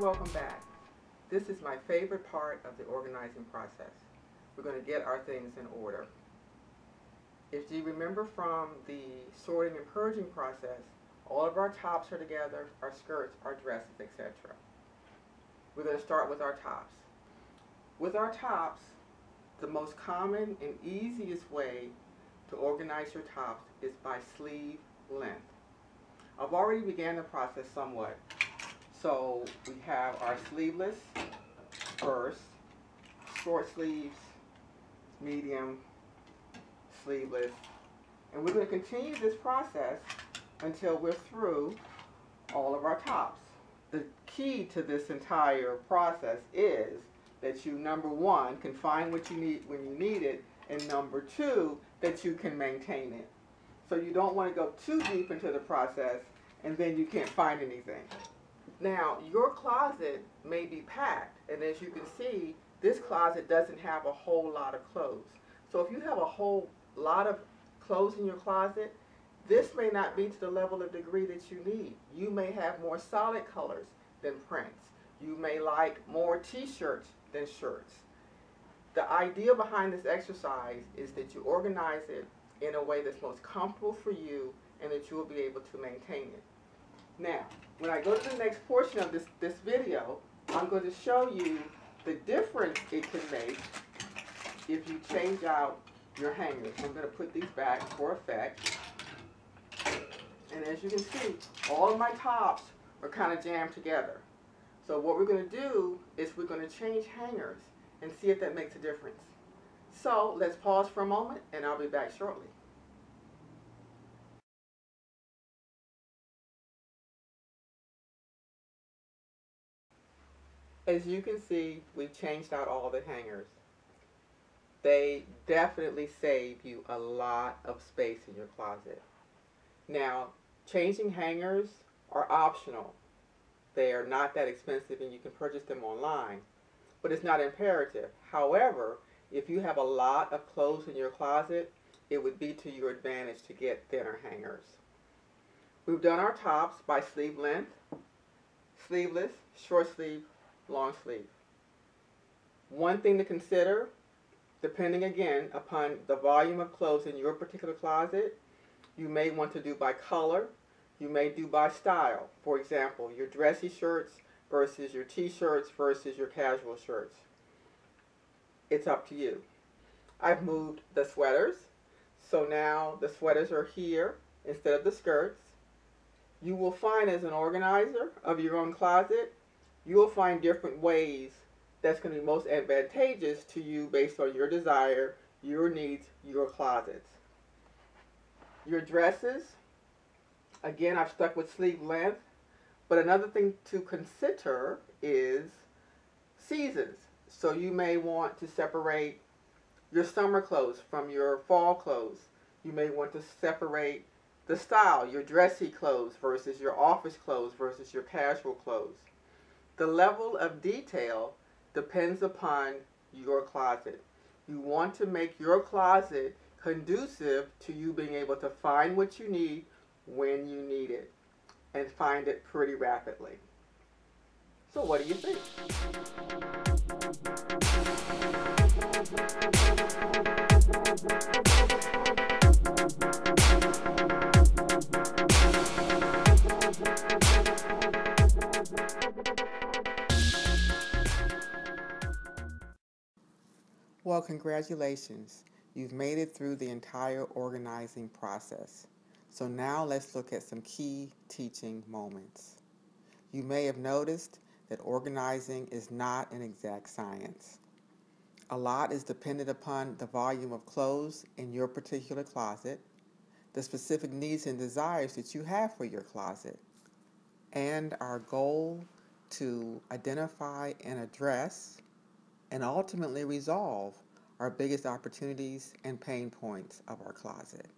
Welcome back. This is my favorite part of the organizing process. We're going to get our things in order. If you remember from the sorting and purging process, all of our tops are together, our skirts, our dresses, etc. We're going to start with our tops. With our tops, the most common and easiest way to organize your tops is by sleeve length. I've already began the process somewhat. So we have our sleeveless first, short sleeves, medium, sleeveless, and we're going to continue this process until we're through all of our tops. The key to this entire process is that you, number one, can find what you need when you need it, and number two, that you can maintain it. So you don't want to go too deep into the process and then you can't find anything. Now, your closet may be packed, and as you can see, this closet doesn't have a whole lot of clothes. So if you have a whole lot of clothes in your closet, this may not be to the level of degree that you need. You may have more solid colors than prints. You may like more t-shirts than shirts. The idea behind this exercise is that you organize it in a way that's most comfortable for you and that you will be able to maintain it. Now, when I go to the next portion of this, this video, I'm going to show you the difference it can make if you change out your hangers. I'm going to put these back for effect. And as you can see, all of my tops are kind of jammed together. So what we're going to do is we're going to change hangers and see if that makes a difference. So let's pause for a moment and I'll be back shortly. As you can see, we've changed out all the hangers. They definitely save you a lot of space in your closet. Now, changing hangers are optional. They are not that expensive and you can purchase them online, but it's not imperative. However, if you have a lot of clothes in your closet, it would be to your advantage to get thinner hangers. We've done our tops by sleeve length, sleeveless, short sleeve, long sleeve. One thing to consider, depending again upon the volume of clothes in your particular closet, you may want to do by color, you may do by style. For example, your dressy shirts versus your t-shirts versus your casual shirts. It's up to you. I've moved the sweaters, so now the sweaters are here instead of the skirts. You will find as an organizer of your own closet you will find different ways that's going to be most advantageous to you based on your desire, your needs, your closets. Your dresses, again, I've stuck with sleeve length, but another thing to consider is seasons. So you may want to separate your summer clothes from your fall clothes. You may want to separate the style, your dressy clothes versus your office clothes versus your casual clothes. The level of detail depends upon your closet. You want to make your closet conducive to you being able to find what you need when you need it and find it pretty rapidly. So what do you think? Well, congratulations. You've made it through the entire organizing process. So now let's look at some key teaching moments. You may have noticed that organizing is not an exact science. A lot is dependent upon the volume of clothes in your particular closet, the specific needs and desires that you have for your closet, and our goal to identify and address and ultimately resolve our biggest opportunities and pain points of our closet.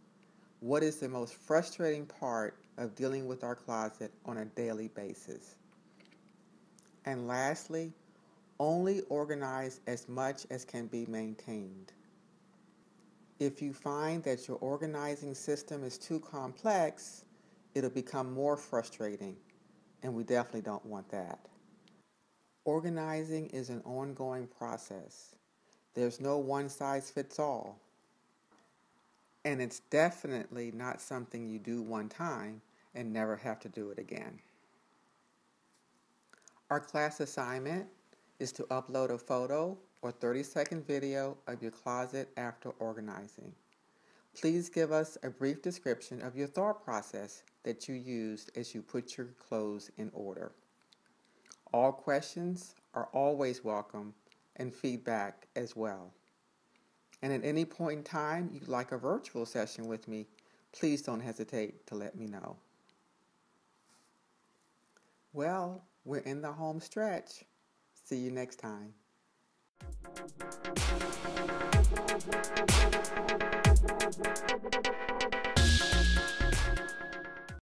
What is the most frustrating part of dealing with our closet on a daily basis? And lastly, Only organize as much as can be maintained. If you find that your organizing system is too complex, it'll become more frustrating, and we definitely don't want that. Organizing is an ongoing process. There's no one size fits all. And it's definitely not something you do one time and never have to do it again. Our class assignment is to upload a photo or 30 second video of your closet after organizing. Please give us a brief description of your thought process that you used as you put your clothes in order. All questions are always welcome and feedback as well. And at any point in time you'd like a virtual session with me, please don't hesitate to let me know. Well, we're in the home stretch. See you next time.